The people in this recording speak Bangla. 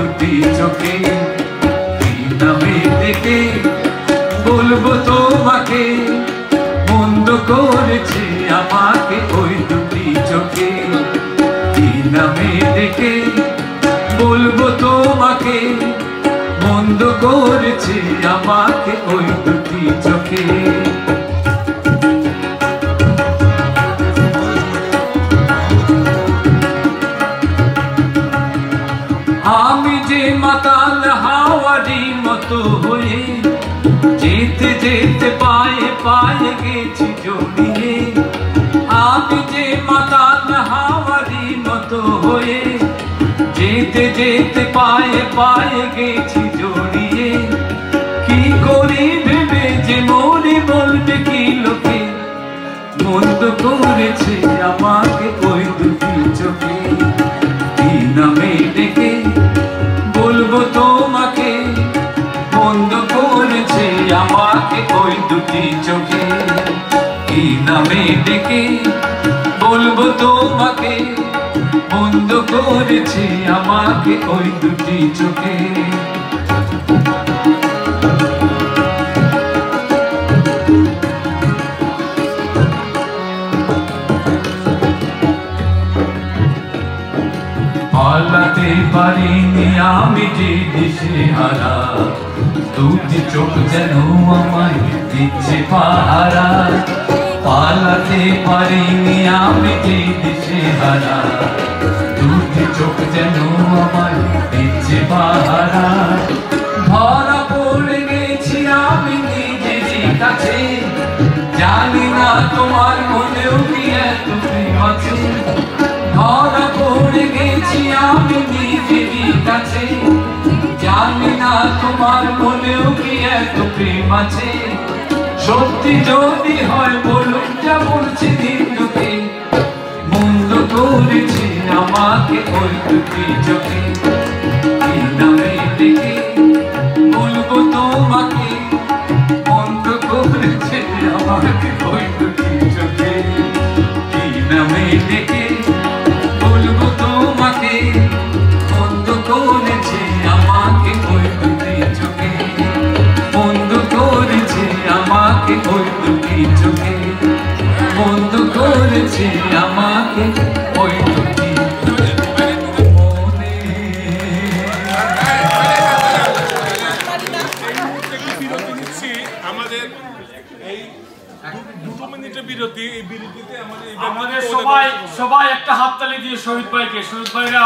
দুটি চোখে নামে ডেকে বলব তোমাকে, মন্দ করেছে আমাকে ওই দুটি চোখে। নামে ডেকে বলব তোমাকে, মন্দ করেছে আমাকে ওই দুটি চোখে। যে মাতাল হাওয়ারি মতো হয়ে যেতে যেতে পায়ে পায়ে গেছি জড়িয়ে। আমি যে মাতাল হাওয়ারি মতো হয়ে যেতে যেতে পায়ে পায়ে গেছি জড়িয়ে। কি করি ভেবে যে মনে বলবে কি লোকে? মন্দ করেছে আমাকে দুটি চোখে কি নামে ডেকে বলব তোমাকে? বন্ধ করেছে আমাকে ওই দুটি চোখে। পালাতে পারিনি আমি যে দিশে হারা দুটি চোখ যেন আমায় দিচ্ছে পাহারা। পালাতে পারিনি আমি যে দিশে হারা দুটি চোখ যেন আমায় দিচ্ছে পাহারা। ধরা পড়ে গেছি আমি নিজেরই কাছে। জানি না তোমার মনেও কি এত আমি নিজেরই কাছে। জানি না তোমার মনেও কি এত প্রেম আছে। সত্যি যদি হয় বলুন যা বলছি দিনকে মন্দ করেছে আমাকে ওই দুটি চোখে। বলব তোমাকে মন্দ করেছে আমাকে আমাদের এই দুটো মিনিটের বিরতি এই বিরতিতে আমাদের সবাই সবাই একটা হাততালি দিয়ে শহীদ ভাইকে, শহীদ ভাইরা